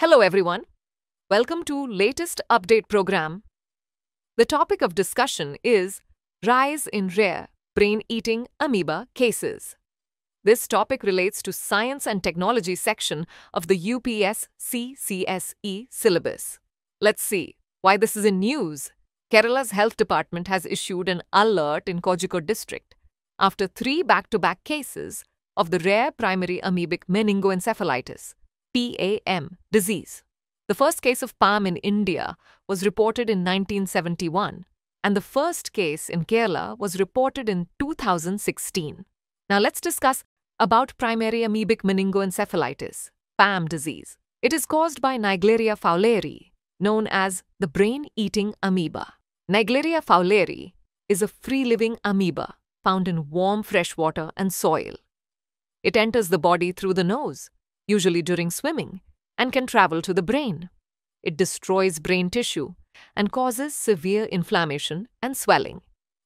Hello, everyone. Welcome to latest update program. The topic of discussion is rise in rare brain-eating amoeba cases. This topic relates to science and technology section of the UPSC CSE syllabus. Let's see why this is in news. Kerala's health department has issued an alert in Kozhikode district after three back-to-back cases of the rare primary amoebic meningoencephalitis PAM disease. The first case of PAM in India was reported in 1971, and the first case in Kerala was reported in 2016. Now let's discuss about primary amoebic meningoencephalitis, PAM disease. It is caused by Naegleria fowleri, known as the brain-eating amoeba. Naegleria fowleri is a free-living amoeba found in warm freshwater and soil. It enters the body through the nose, usually during swimming, and can travel to the brain. It destroys brain tissue and causes severe inflammation and swelling.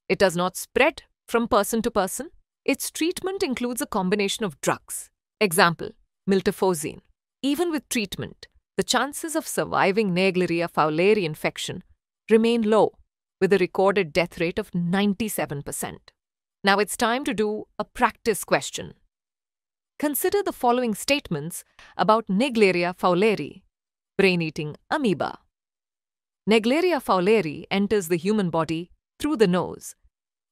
It does not spread from person to person. Its treatment includes a combination of drugs. Example, miltefosine. Even with treatment, the chances of surviving Naegleria fowleri infection remain low, with a recorded death rate of 97%. Now it's time to do a practice question. Consider the following statements about Naegleria fowleri, brain-eating amoeba. Naegleria fowleri enters the human body through the nose,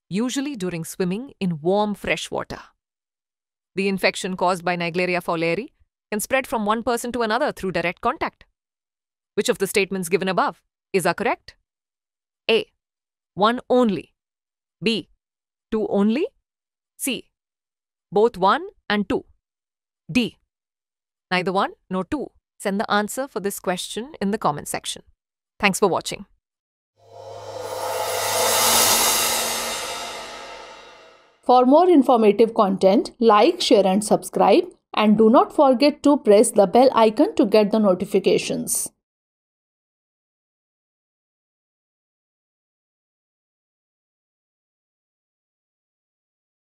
usually during swimming in warm fresh water. The infection caused by Naegleria fowleri can spread from one person to another through direct contact. Which of the statements given above is are correct? A. One only. B. Two only. C. Both one and two. D. Neither one nor two. Send the answer for this question in the comment section. Thanks for watching. For more informative content, like, share, and subscribe. And do not forget to press the bell icon to get the notifications.